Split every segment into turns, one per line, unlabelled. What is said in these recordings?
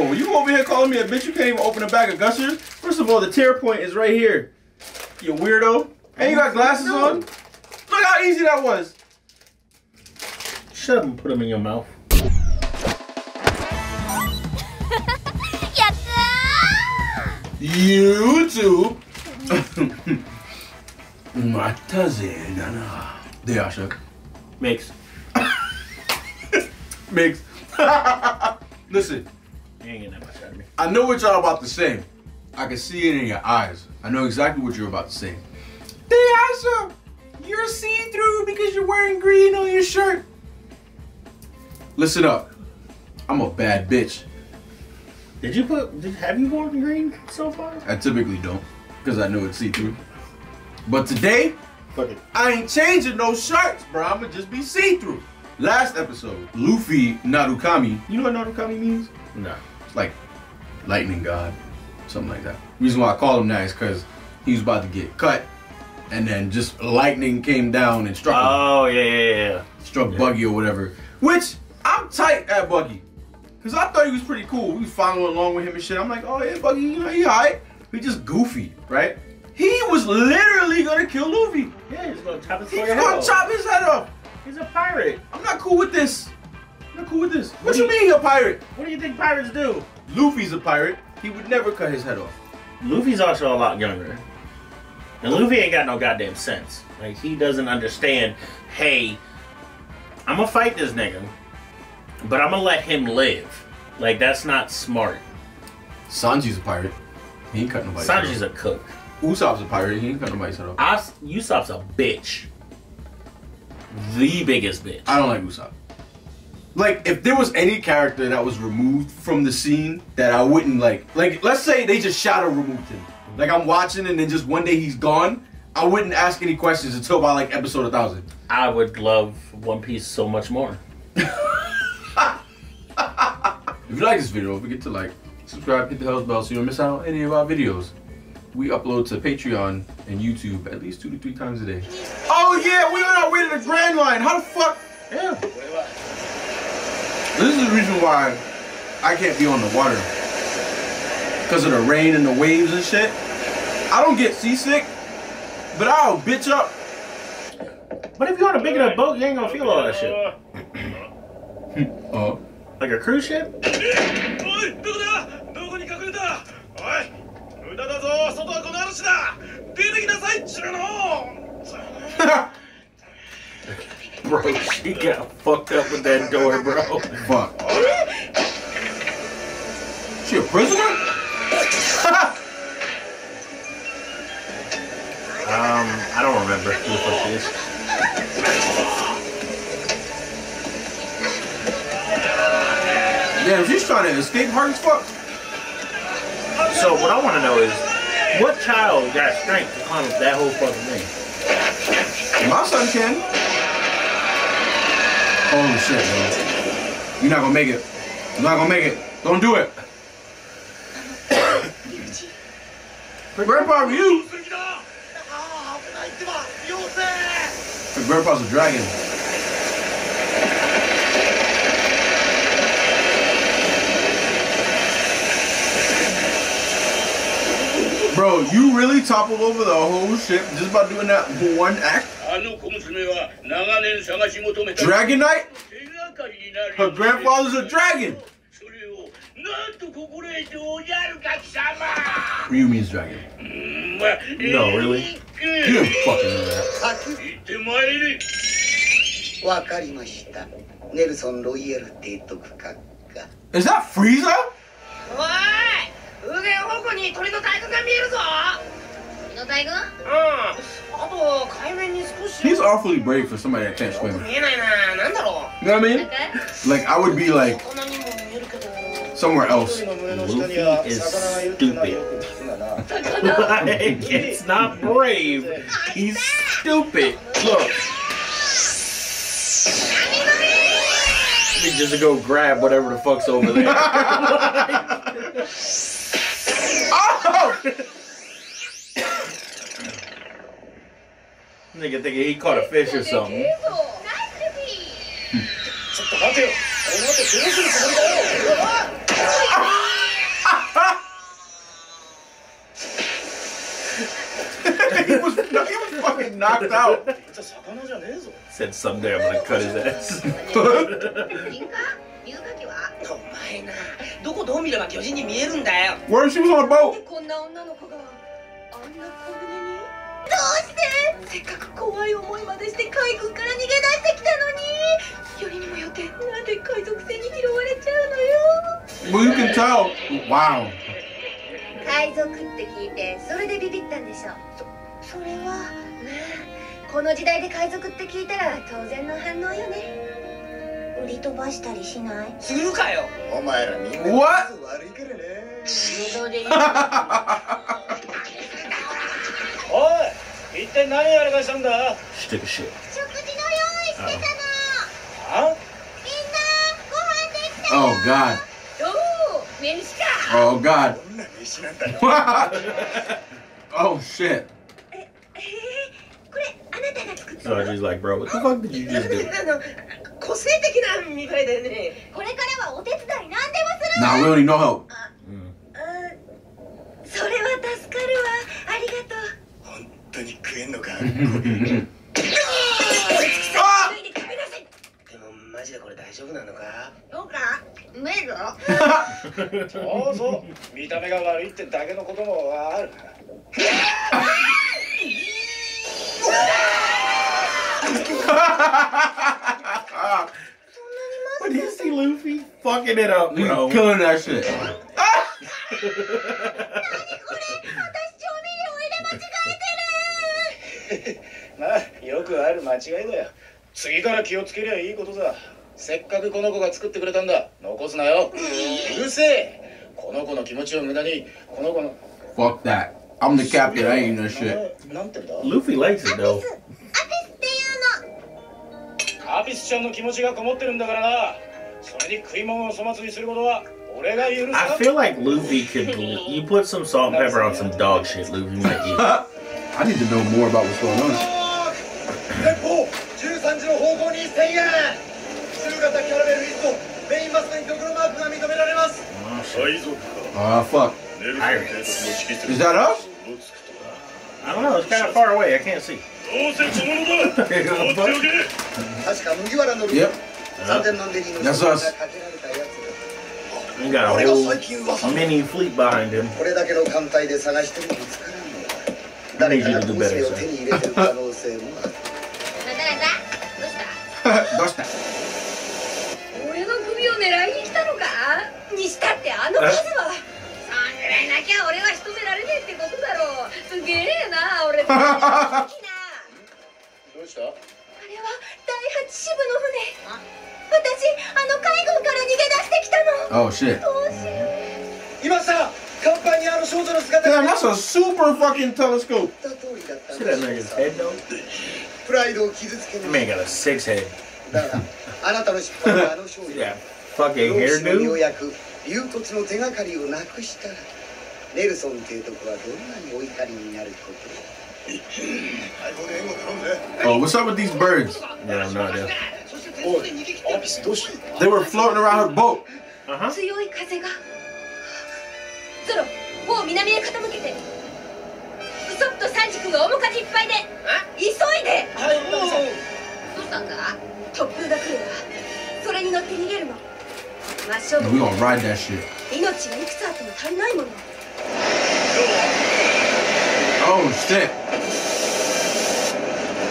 Oh, you over here calling me a bitch. You can't even open a bag of gushers. First of all, the tear point is right here. You weirdo. And you got glasses on. Look how easy that was.
Shut up and put them in your mouth.
YouTube. Matazena. Det är.
Mix.
Mix. Listen.
You ain't getting that much out of me.
I know what y'all about to say. I can see it in your eyes. I know exactly what you're about to say. Dayasha, you're see-through because you're wearing green on your shirt. Listen up. I'm a bad bitch.
Did you put? Did, have you worn green so far?
I typically don't because I know it's see-through. But today,
Fuck it.
I ain't changing no shirts, bro. I'ma just be see-through. Last episode, Luffy Narukami. You know what Narukami means?
No.
It's like lightning god, something like that. Reason why I call him that is because he was about to get cut, and then just lightning came down and struck him,
Oh yeah, yeah, yeah.
struck
yeah.
Buggy or whatever. Which I'm tight at Buggy, cause I thought he was pretty cool. We was following along with him and shit. I'm like, oh yeah, Buggy, you know he alright. He just goofy, right? He was literally gonna kill Luffy.
Yeah, he's gonna chop his
He's
fucking head
gonna
off.
chop his head off.
He's a pirate.
I'm not cool with this. I'm cool with this. What,
What
you
do you-
mean he a pirate?
What do you think pirates do?
Luffy's a pirate. He would never cut his head off.
Luffy's also a lot younger. And Luffy ain't got no goddamn sense. Like he doesn't understand, hey, I'm gonna fight this nigga, but I'm gonna let him live. Like that's not smart.
Sanji's a pirate. He ain't cut nobody's head
Sanji's
off.
a cook.
Usopp's a pirate. He ain't cut nobody's head off.
As- Usopp's a bitch. The biggest bitch.
I don't like Usopp. Like, if there was any character that was removed from the scene that I wouldn't like, like, let's say they just shadow removed him. Like, I'm watching and then just one day he's gone, I wouldn't ask any questions until by like episode a 1000.
I would love One Piece so much more.
If you like this video, don't forget to like, subscribe, hit the hell bell so you don't miss out on any of our videos. We upload to Patreon and YouTube at least two to three times a day. Oh yeah, we on our way to the Grand Line. How the fuck?
Yeah.
This is the reason why I can't be on the water. Because of the rain and the waves and shit. I don't get seasick, but I'll bitch up.
But if you're on a big enough boat, you ain't gonna feel all that shit.
Oh.
Like a cruise ship? Bro, she got fucked up with that door, bro.
Fuck. She a prisoner?
Um, I don't remember who the fuck she is.
Damn, she's trying to escape hard as fuck.
So what I want to know is, what child got strength to climb up that whole fucking thing?
My son can. Holy shit. You're not gonna make it. You're not gonna make it. Don't do it. Grandpa, you.
Her
grandpa's a dragon. Bro, you really toppled over the whole ship just by doing that one act?
あの小娘は長年探し求めた
Dragon Knight?
手がかりになる
Her grandfather's a dragon.
それをなんと心得ておやるか貴様
Ryu means dragon.
No, really?
You didn't fucking know that.
行ってまいれ
わかりましたネルソン・ロイエル提督閣下
Is that Frieza?
おい右舷方向に鳥の大群が見えるぞ
He's awfully brave for somebody that can't swim. You know what I mean? Like, I would be like somewhere else.
Luffy is stupid. like, it's not brave. He's stupid. Look. Let me just go grab whatever the fuck's over there.
oh!
Nigga thinking he caught a fish or something.
he was he was fucking
knocked out.
Said someday I'm gonna cut his ass.
Where she was on a boat.
どうして？せっかく怖い思いまでして海軍から逃げ出してきたのに。よりにもよってなんで海賊船に拾われちゃうのよ。
Well, you can tell. Wow.
海賊って聞いてそれでビビったんでしょ
それは
まあこの時代で海賊って聞いたら当然の反応よね。
売り飛ばしたりしない？
するかよ。
お前らみんな悪いからね
一体何やらかしたんだ
？She took a shit.
食事の用意してたの
あ？
みんなご飯できた
Oh God.
おお飯か
Oh God.
どんな飯なんだよ
oh shit.
これあなたが作った
So she's like, bro, what the fuck did you just do?
個性的な見栄えだよね
これからはお手伝い何でもする
don't need no help.
うん
それは助かるわありがとう
本当に食えんのか？
でもマジでこれ大丈夫なのか？
見た目が悪いってだけのこともある。What くある間違いだよ次から気をつけりゃいいことさせっかくこの子が作ってくれたんだ残すなようるせえこの子の気持ちを無駄にこの子の
Fuck that. I'm the captain. I ain't no shit.
なんてんだ
Luffy likes it though.
アピスっていうの
アピスちゃんの気持ちがこもってるんだからなそれに食い物を粗末にすることは俺が許
I
す
feel like Luffy could. You put some salt and pepper on some dog shit, Luffy might eat.
I need to know more about what's going on. Is that us?
I don't know, it's kind of far away, I can't see.
yep. That's us.
We got a whole mini fleet behind him.
I
need you to do better, sir. どうした？
俺の首を狙いに来たのか？にしたってあの数は？
そんぐらいなきゃ俺は仕留められねえってことだろう。すげえな俺。好きな
どうした？
あれは第8支部の船。私あの海軍から逃げ出してきたの。
Oh shit.
どうしよう。
いました甲板にあの少女の姿
Damn,
が
that's a super fucking telescope.
言った通りだったん
See
で
that
す
nigga's head though?
プライドを傷つけ
That
ま
man
し
got a six head.
ただがあなたの失敗はあの少女
Yeah. Fucking
老子の身を
hairdo.
焼く流骨の手がかりをなくしたらネルソン提督はどんなにお怒りになることを
相棒で援護頼むぜ
Oh, what's up with these birds?
Yeah, no idea.
おいアピスどうした
They were floating around her boat.
Uh huh.
強い風がゾロもう南へ傾けてウソップとサンジ君が面かじいっぱいで急いで！
はいどう
したんだ？
突風が来るわ。それに乗って逃げるの。真正
We
面
gonna ride that shit.
命がいくつあっても足りないもの。
Oh shit.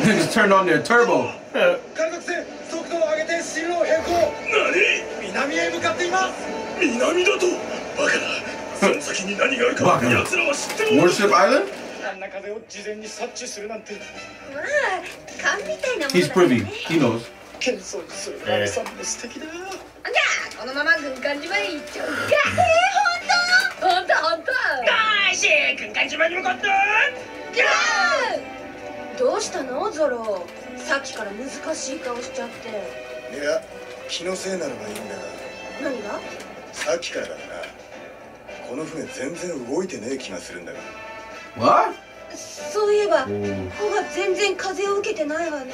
Niggas turned on their turbo.
海賊船速度を上げて進路を変更。
何
南へ向かっています。
南だと？バカだ。その先に何があるか奴らは知ってる
Warship Island?
あんな風を事前に察知するなんて。
まあ勘みたいなもの
He's
だから
privy.
ね
He knows.
謙遜する。ナミさんも素敵だ。
じゃあこのまま軍艦島へ行っちゃう。か
えー、ほんとほんとほんと
よし軍艦島に向かって。
どうしたの？ゾロ。さっきから難しい顔しちゃって。
いや気のせいならばいいんだが。
何が？
さっきからだなこの船全然動いてねえ気がするんだが
What?
そういえば.帆が全然風を受けてないわね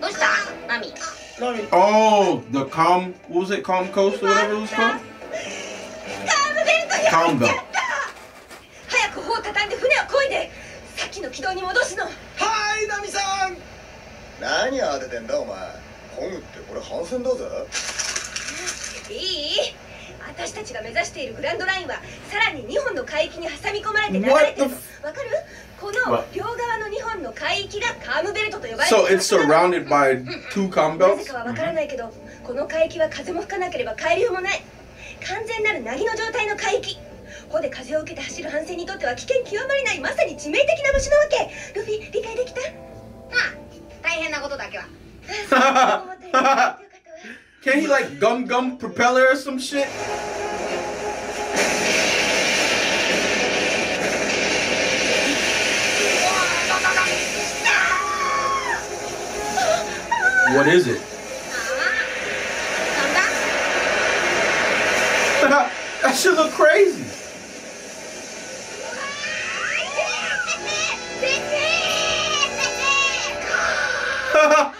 どうした？マミ
ナミ
Oh, the calm. What was it? Calm Coast or whatever it was called?
カーブベルトよ
calm though.
早く帆を畳んで船を漕いでさっきの軌道に戻すの
はいナミさん何慌ててんだお前コグってこれ反戦だぜ
私たちが目指しているグランドラインはさらに2本の海域に挟み込まれて流れてるわかる？この?両側の2本の海域がカームベルトと呼ばれて
So
る。
It's surrounded by two calm
なぜ
belts.
かはわからないけど、この海域は風も吹かなければ海流もない。完全なる凪の状態の海域。帆で風を受けて走る帆船にとっては危険極まりない。まさに致命的な場所なわけ。ルフィ理解できた？
まあ大変なことだけは
Can he like gum gum propeller or some shit? What is it? that should look crazy.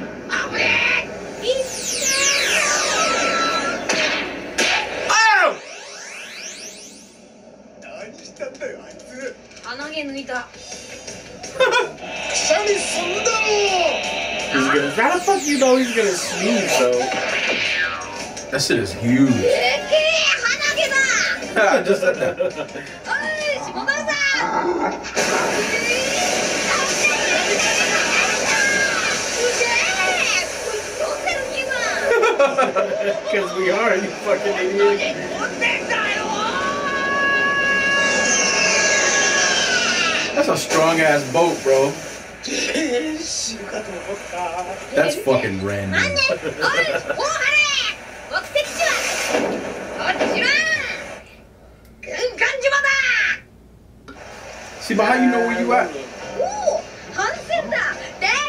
you know he's gonna sneeze, so.
That shit is huge. Just said that.
Because we are, you fucking idiot.
That's a strong ass boat, bro. That's fucking random. See, but how you know where you at?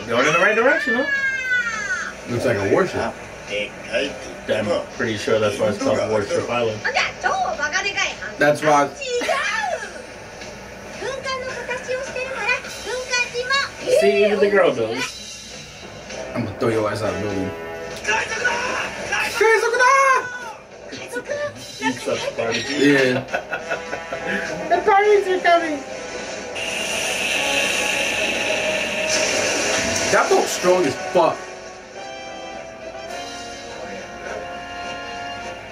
Going in the right direction, huh?
Looks like a warship.
I'm pretty sure that's why it's called Warship Island.
That's why.
see even the girl knows.
I'm gonna throw your ass out of the building.
you such garbage.
Yeah.
the parties are coming.
That boat's strong as fuck.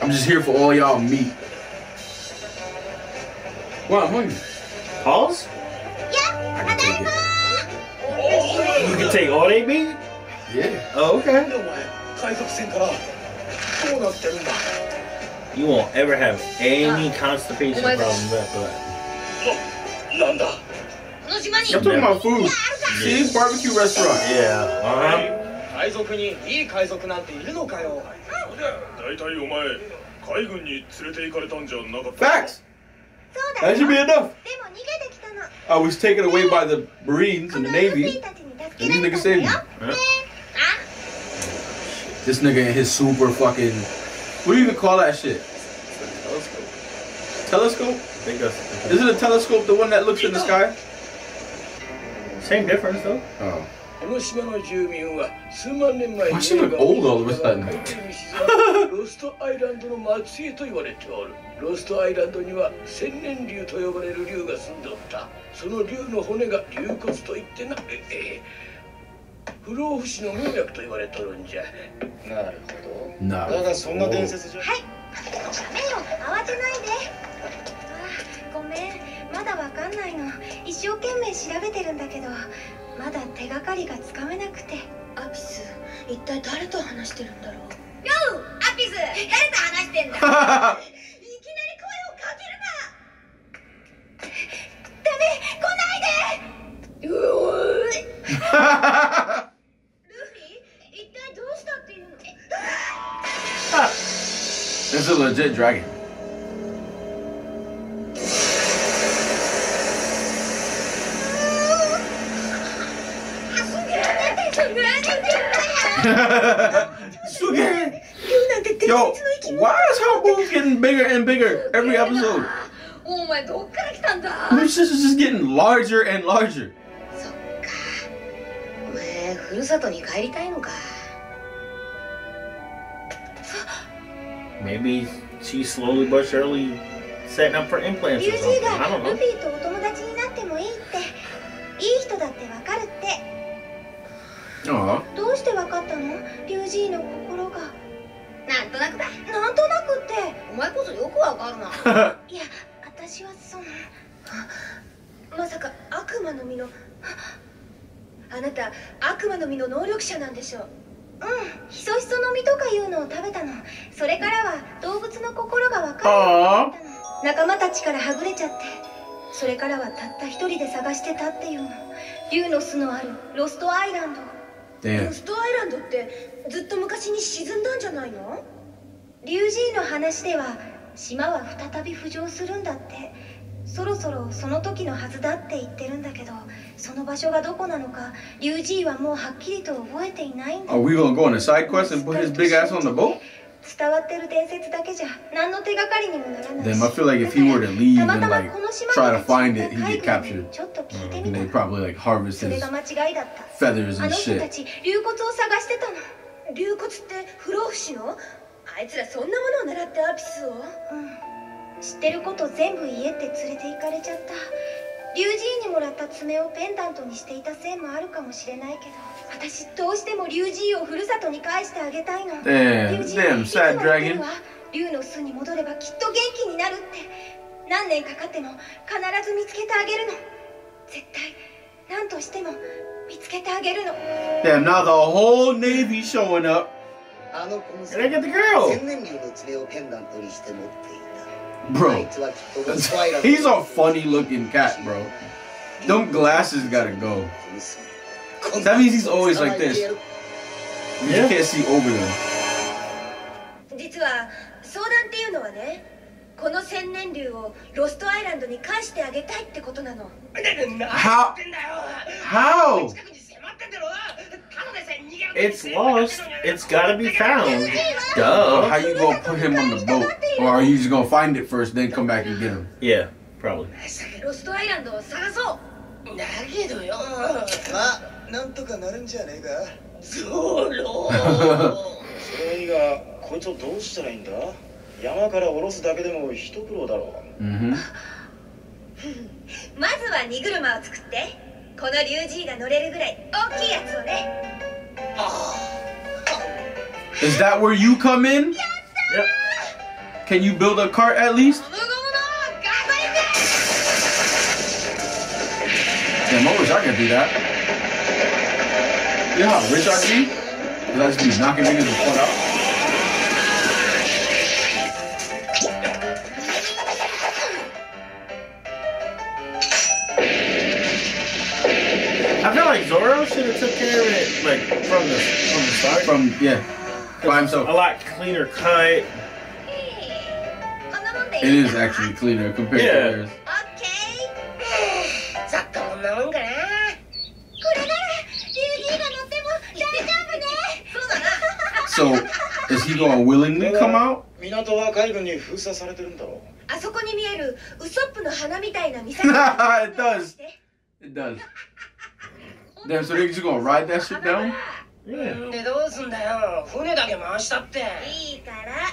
I'm just here for all y'all meat. Wow, hungry.
Pause?
take
all they meat?
Yeah.
Oh, okay.
お前海賊船からどうなってるんだ
You won't ever have any constipation
Oh my
problems after that.
なんだ
この島に
I'm talking about food. See, it's barbecue restaurant.
Yeah. Uh-huh.
海賊にいい海賊なんているのかよ
大体お前海軍に連れて行かれたんじゃなかった
Facts.
そうだ
That should be enough.
でも逃げてきたの
I was taken away by the Marines
こ
and
の
the
ルフィ
Navy.
This nigga
saved me.
Huh?
This nigga and his super fucking. What do you even call that shit? Telescope. Telescope?
I think that's.
Is it a telescope, the one that looks in the sky?
Same difference though.
Oh.
この島の住民は数万年前に沈んだ。ロストアイランドの末裔と言われておる。ロストアイランドには千年竜と呼ばれる竜が住んでおった。その竜の骨が竜骨といってなええ。不老不死の名薬と言われとるんじゃ。なるほど。
Nah.
だがそんな伝説じゃ。
はい。ダメよ慌てないで。あごめん。まだわかんないの。一生懸命調べてるんだけどまだ手がかりがつかめなくて。アピス一体誰と話してるんだろう？ようアピス誰と話してんだ？いきなり声をかけるな！ダメ来ないで！うおー ルフィ？一体どうしたっていうの？
It's a legit dragon. Yo, why is her boobs getting bigger and bigger every episode? My sister's just getting larger and larger.
Maybe she slowly but surely setting up for implants or something. I don't know.
るな。いや私はそのまさか悪魔の実のあなた悪魔の実の能力者なんでしょう。んひそひその実とかいうのを食べたの。それからは動物の心がわかる仲間たちからはぐれちゃって。それからはたった一人で探してたっていうの。竜の巣のあるロストアイランド。ロ.ストアイランドってずっと昔に沈んだんじゃないの？リュウジーの話では島は再び浮上するんだってそろそろその時のはずだって言ってるんだけどその場所がどこなのかリュウジーはもうはっきりと覚えていないんだ
Are we gonna go on a side quest and put his big ass on the boat?
伝わってる伝説だけじゃ何の手がかりにもならない
Then I feel like if he were to leave and like try
に
to find it,
立
he'd
ち
get captured.
ちょっと聞いて
And
み
they'd
た
probably like harvest his
が間違いだった
feathers
あ
and
の人た
shit.
ち竜骨を探してたの竜骨って不老不死のあいつらそんなものを狙ってアピスを？うん。知ってること全部家って連れて行かれちゃった。リュウジーにもらった爪をペンダントにしていたせいもあるかもしれないけど。私どうしてもリュウジーをふるさとに返してあげたいの。
Damn,
リュウジー
damn,
いつも
sad
言ってる
dragon.
わ竜の巣に戻ればきっと元気になるって。何年かかっても必ず見つけてあげるの。絶対何としても見つけてあげるの。
Damn, now the whole Navy showing up.
あの子の
Can I get the girl?
千年竜の爪をペンダントにして持っていた
Bro,
あいつはきっとロストアイランド
he's a funny looking cat, bro. Them glasses gotta go.
娘
That means he's always like this.
捕まえてやる
You
Yeah.
can't see over them.
実は相談っていうのはねこの千年竜をロストアイランドに返してあげたいってことなの
How? How?
It's lost. It's gotta be found.
Duh. How you gonna put him on the boat? Or are you just gonna find it first, then come back and get him?
Yeah, probably.
だけどよ
まあなんとかなるんじゃねえか
それいいがこいつをどうしたらいいんだ山から下ろすだけでも一苦労だろ
Mm-hmm.
まずは荷車を作ってこのリュウジーが乗れるぐらい大きいやつをね
Is that where you come in?
Yep.
Can you build a cart at least? Damn, I wish I could do that. You know how rich I'd be? Because I'd just be knocking niggas the fuck out.
like Zoro should have took care of it like from the from the start.
From yeah, by
a
himself.
lot cleaner cut.
こんなもんで
It
いい
is actually cleaner compared
Yeah.
to theirs.
オッケーざっとこんなもんかなこれならリュウジーが乗っても大丈夫ねそうだな
So, is he gonna willingly come out?
港は海軍に封鎖されてるんだろ
あそこに見えるウソップの花みたいな岬
It does. It does. Damn, so they're just gonna ride that shit down?
Yeah.
でどうすんだよ船だけ回したって
いいから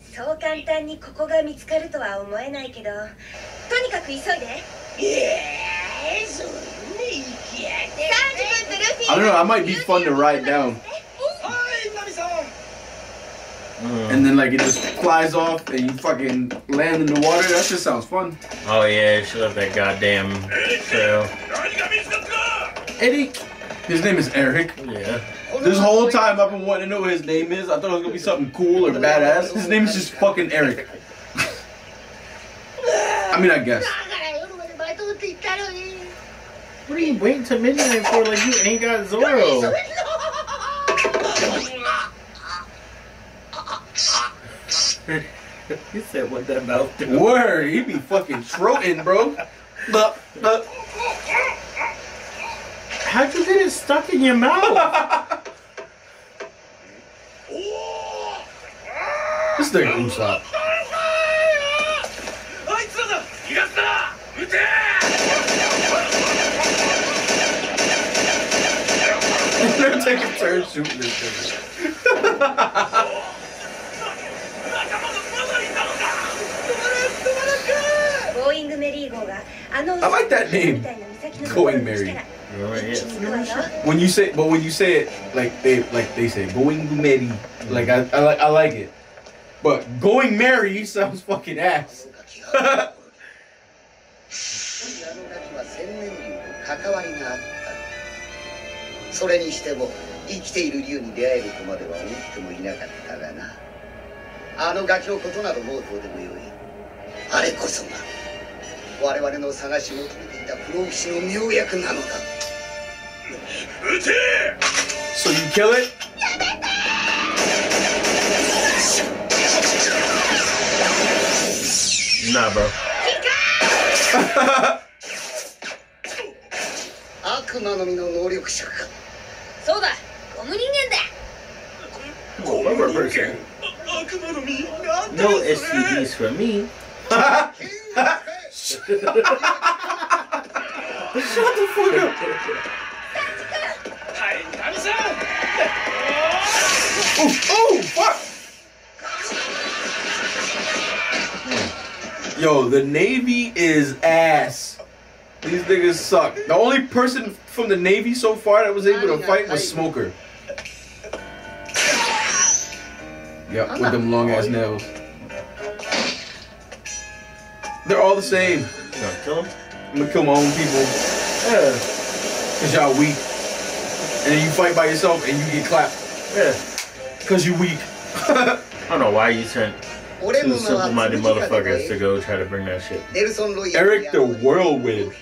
そう簡単にここが見つかるとは思えないけどとにかく急いで
ええそんな行きやで
30分とルフィ
I don't know, that might be fun to ride down.
はいナミさん
Mm.
And then like it just flies off and you fucking land in the water. That just sounds fun.
Oh yeah, she left that goddamn trail.
Eddie. His name is Eric.
Yeah.
Oh, this whole time I've been wanting to know what his name is. I thought it was gonna be something cool or badass. His name is just fucking Eric. I mean, I guess.
What are you waiting till midnight for? Like you ain't got Zoro. he said, "What that mouth?" Dude.
Word, he be fucking throating, bro. How
did you get it stuck in your mouth?
this thing comes up. Shooting this
thing.
I like that name.
Going Merry.
When you say, but when you say it like they like they say going merry, like I, I like I like it. But going merry sounds fucking ass.
それにしても生きている竜に出会えるとまでは思ってもいなかったがなあのガキのことなどもうどうでもよいあれこそが我々の探し求めた不老不死の妙薬なのだ。
撃て
So you kill it?
Nah, bro.
悪魔の実の能力者か。
そうだ。ゴム人間だ。
Rubber person.
あ悪魔の実なんだ
No
よそれ。
STDs for me.
Shut the fuck up!
Hi, Hamza!
Oh, oh, fuck! Yo, the Navy is ass. These niggas suck. The only person from the Navy so far that was able to fight was Smoker. Yep, with them long ass nails. They're all the same.
Kill him.
I'm gonna kill my own people.
Yeah.
Cause y'all weak. And then you fight by yourself and you get clapped.
Yeah.
Cause you weak.
I don't know why you sent
俺
two
の名は
simple-minded
つむじ風
motherfuckers to
で
go try to bring that shit.
ネルソン・ロイ
Eric the Whirlwind.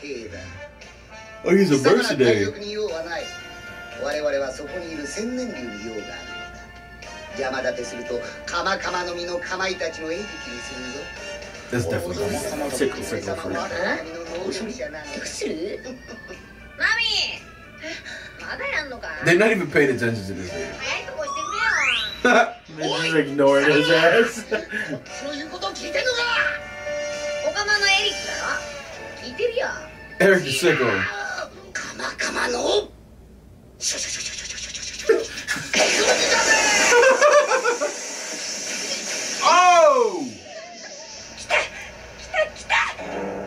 Oh, he's a
貴様ら海
mercenary.
賊に用はない我々はそこにいる千年竜に用があるのだ邪魔立てするとカマカマの実のカマイたちの餌食にするぞ
That's definitely
王様の
Sickle,
上
sickle
様
fruit.
They're not even paying attention to this
video.
they just ignoring his ass.
Eric is sicko. oh! oh!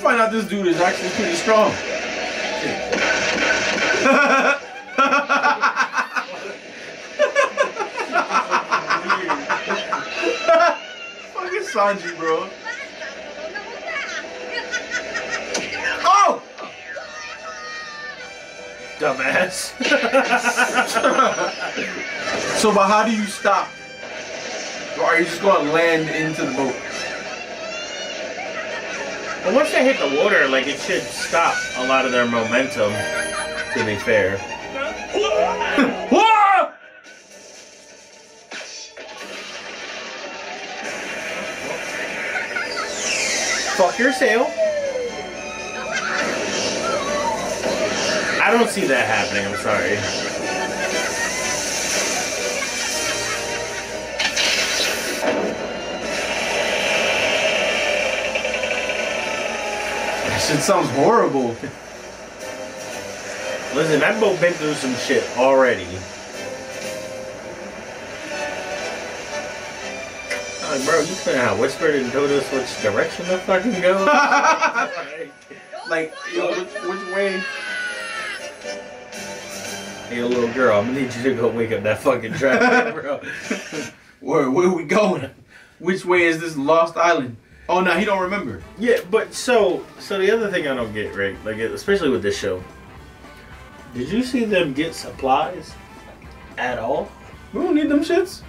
find out this dude is actually pretty strong. Fucking Sanji, bro. Oh!
Dumbass.
so, but how do you stop? Or are you just gonna land into the boat?
But once they hit the water, like it should stop a lot of their momentum. To be fair.
Whoa!
Fuck your sail. I don't see that happening. I'm sorry.
shit sounds horrible.
Listen, that boat been through some shit already. Like, bro, you couldn't have whispered and told us which direction to fucking go.
like, yo, which, which way?
Hey, little girl, I'm gonna need you to go wake up that fucking traffic, bro.
where, where are we going? Which way is this lost island? Oh no, he don't remember.
Yeah, but so so the other thing I don't get right, like especially with this show, did you see them get supplies at all?
We don't need them shits.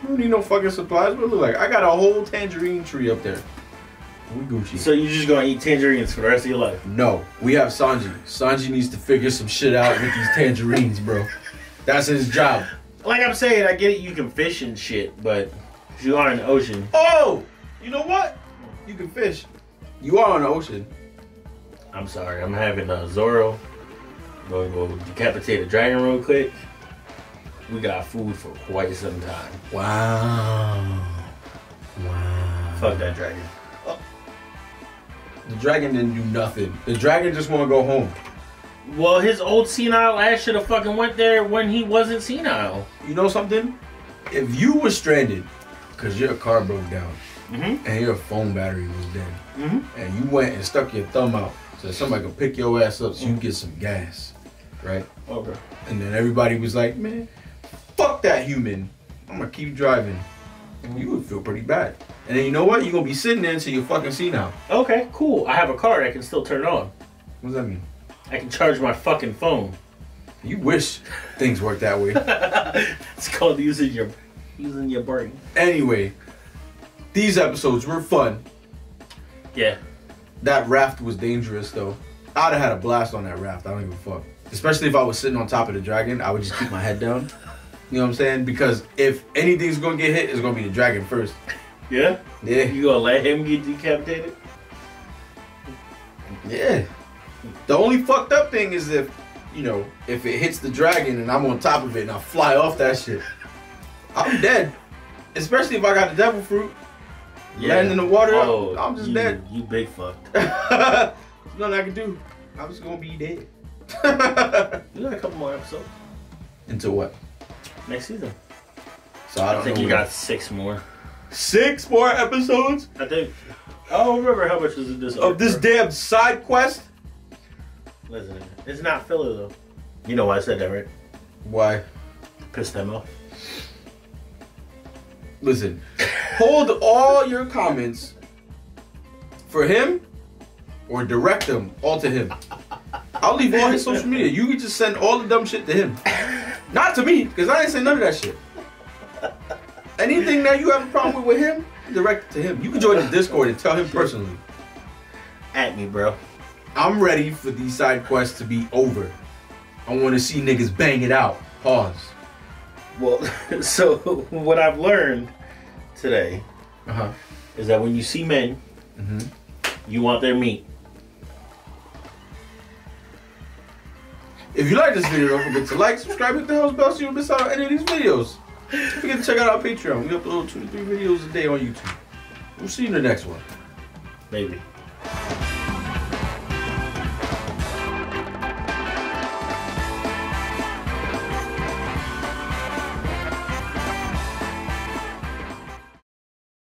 We don't need no fucking supplies. What it look like? I got a whole tangerine tree up there. We Gucci.
So you just gonna eat tangerines for the rest of your life?
no, we have Sanji. Sanji needs to figure some shit out with these tangerines, bro. That's his job.
Like I'm saying, I get it. You can fish and shit, but if you are in the ocean,
Oh, you know what? You can fish. You are in the ocean.
I'm sorry. I'm having a Zoro. Go go decapitate a dragon real quick. We got food for quite some time.
Wow. Wow.
Fuck that dragon.
The dragon didn't do nothing. The dragon just want to go home.
Well, his old senile ass should have fucking went there when he wasn't senile.
You know something? If you were stranded because your car broke down
Mm-hmm.
and your phone battery was dead,
Mm-hmm.
and you went and stuck your thumb out so somebody could pick your ass up so you can get some gas, right?
Okay.
And then everybody was like, man, fuck that human. I'm gonna keep driving. You would feel pretty bad. And then you know what? You're gonna be sitting there until you fucking see now.
Okay, cool. I have a car that can still turn on.
What does that mean?
I can charge my fucking phone.
You wish things worked that way.
it's called using your using your brain.
anyway, these episodes were fun.
Yeah.
That raft was dangerous though. I'd have had a blast on that raft. I don't give a fuck. Especially if I was sitting on top of the dragon, I would just keep my head down. You know what I'm saying? Because if anything's gonna get hit, it's gonna be the dragon first.
Yeah?
Yeah.
You gonna let him get decapitated?
Yeah. The only fucked up thing is if, you know, if it hits the dragon and I'm on top of it and I fly off that shit, I'm dead. Especially if I got the devil fruit. Land in the water,
Oh,
I'm just
you,
dead.
You big fucked.
There's nothing I can do. I'm just gonna be dead.
You got a couple more episodes
Into what?
next season.
So I
I
don't
think
know.
you
what-
got six more.
six more episodes
I think. I don't remember how much was in this.
of this
arc.
damn side quest.
Listen, it's not filler though. You know why I said that, right?
Why?
Piss them off.
Listen, hold all your comments for him or direct them all to him. I'll leave all his social media. You can just send all the dumb shit to him. Not to me, because I ain't say none of that shit. Anything that you have a problem with with him, direct it to him. You can join the Discord and tell him personally.
At me, bro.
I'm ready for these side quests to be over. I want to see niggas bang it out. Pause.
Well, so what I've learned today
Uh huh.
is that when you see men,
Mhm.
you want their meat.
If you like this video, don't forget to like, subscribe, hit the hell bell so you don't miss out on any of these videos. Don't forget to check out our Patreon. We upload two to three videos a day on YouTube. We'll see you in the next one.
Maybe.